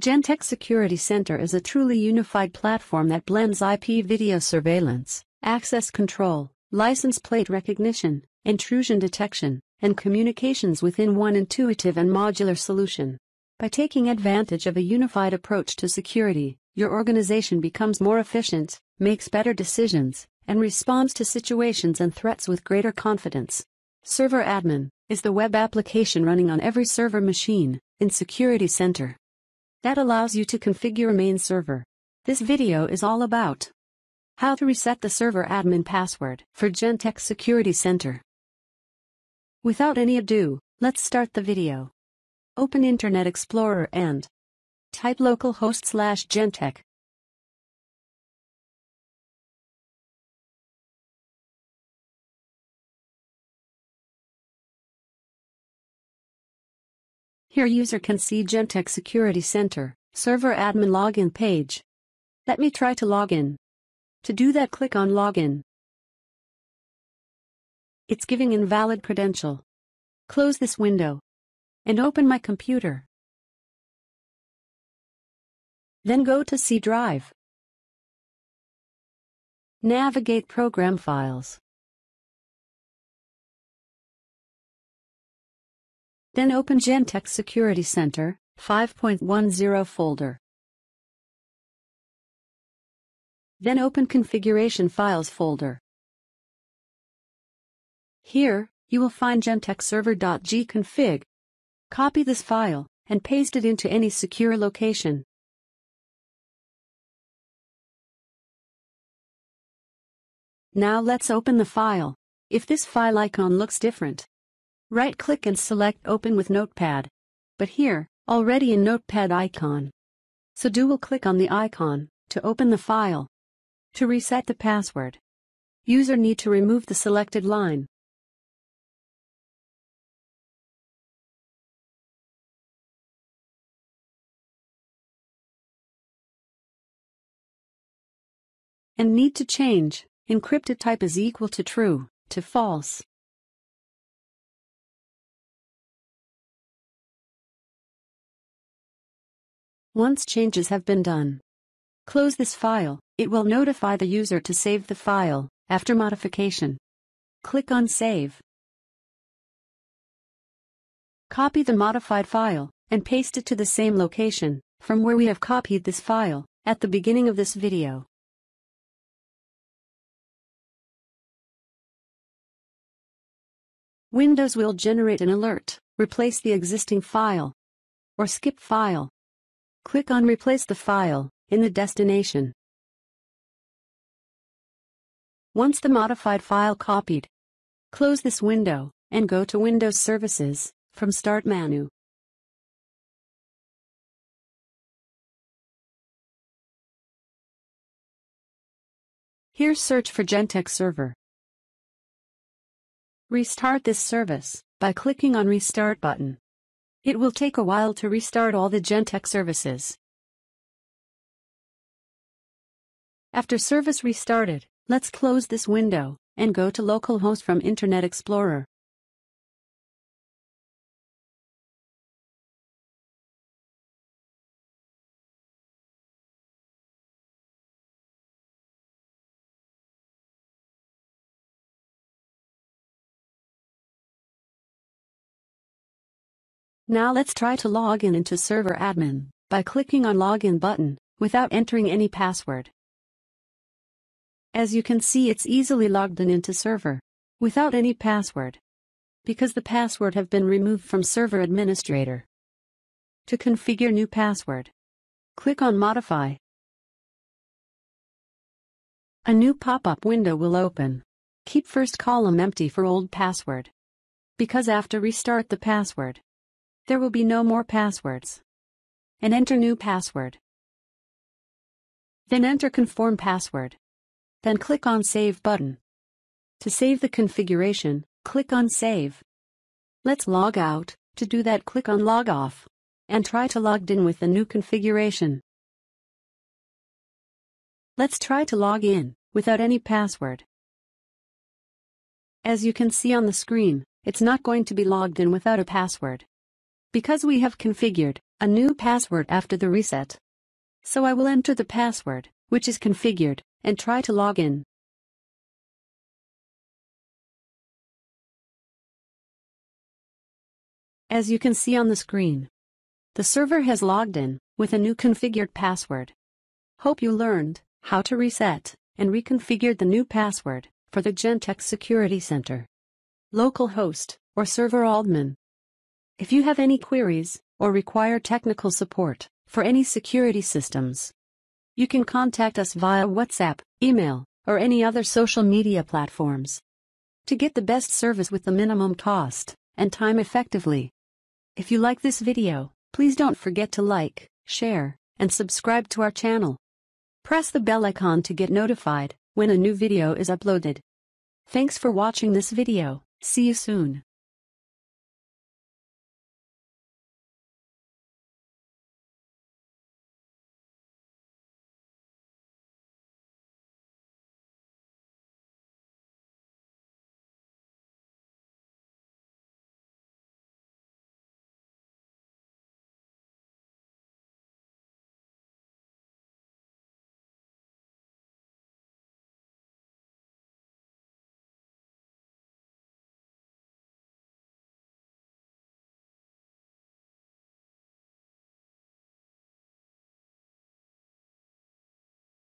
Genetec Security Center is a truly unified platform that blends IP video surveillance, access control, license plate recognition, intrusion detection, and communications within one intuitive and modular solution. By taking advantage of a unified approach to security, your organization becomes more efficient, makes better decisions, and responds to situations and threats with greater confidence. Server Admin is the web application running on every server machine in Security Center. That allows you to configure a main server. This video is all about how to reset the server admin password for Genetec Security Center. Without any ado, let's start the video. Open Internet Explorer and type localhost slash Genetec. Here user can see Genetec Security Center, server admin login page. Let me try to log in. To do that click on login. It's giving invalid credential. Close this window. And open my computer. Then go to C drive. Navigate program files. Then open Genetec Security Center, 5.10 folder. Then open Configuration Files folder. Here, you will find Genetec server.gconfig. Copy this file and paste it into any secure location. Now let's open the file. If this file icon looks different, Right-click and select Open with Notepad. But here, already in Notepad icon. So double-click on the icon to open the file. To reset the password, user need to remove the selected line. And need to change, encrypted type is equal to true, to false. Once changes have been done, close this file. It will notify the user to save the file after modification. Click on Save. Copy the modified file and paste it to the same location from where we have copied this file at the beginning of this video. Windows will generate an alert, replace the existing file, or skip file. Click on Replace the file in the destination. Once the modified file copied, close this window and go to Windows Services from Start menu. Here search for Genetec Server. Restart this service by clicking on Restart button. It will take a while to restart all the Genetec services. After service restarted, let's close this window and go to localhost from Internet Explorer. Now let's try to log in into Server Admin by clicking on Login button without entering any password. As you can see it's easily logged in into server without any password because the password have been removed from Server Administrator. To configure new password, click on Modify. A new pop-up window will open. Keep first column empty for old password. Because after restart the password, there will be no more passwords. And enter new password. Then enter conform password. Then click on Save button. To save the configuration, click on Save. Let's log out. To do that click on Log Off. And try to log in with the new configuration. Let's try to log in, without any password. As you can see on the screen, it's not going to be logged in without a password. Because we have configured a new password after the reset. So I will enter the password, which is configured, and try to log in. As you can see on the screen, the server has logged in with a new configured password. Hope you learned how to reset and reconfigure the new password for the Genetec's Security Center. Local host or server admin. If you have any queries or require technical support for any security systems, you can contact us via WhatsApp, email, or any other social media platforms to get the best service with the minimum cost and time effectively. If you like this video, please don't forget to like, share, and subscribe to our channel. Press the bell icon to get notified when a new video is uploaded. Thanks for watching this video. See you soon.